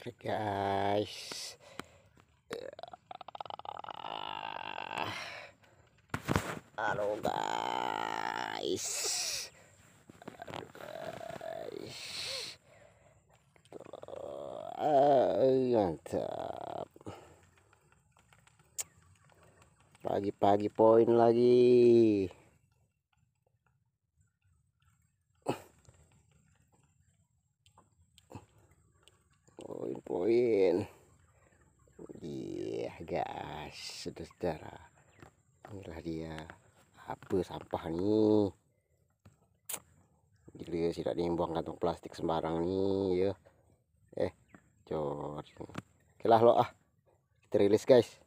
listrik guys. Halo guys. Halo guys. Mantap. Pagi-pagi poin lagi. Poin-poin iya guys. Saudara inilah dia. Apa sampah nih gila tidak dibuang kantong plastik sembarang nih ya. Eh cor oke lo ah. Kita guys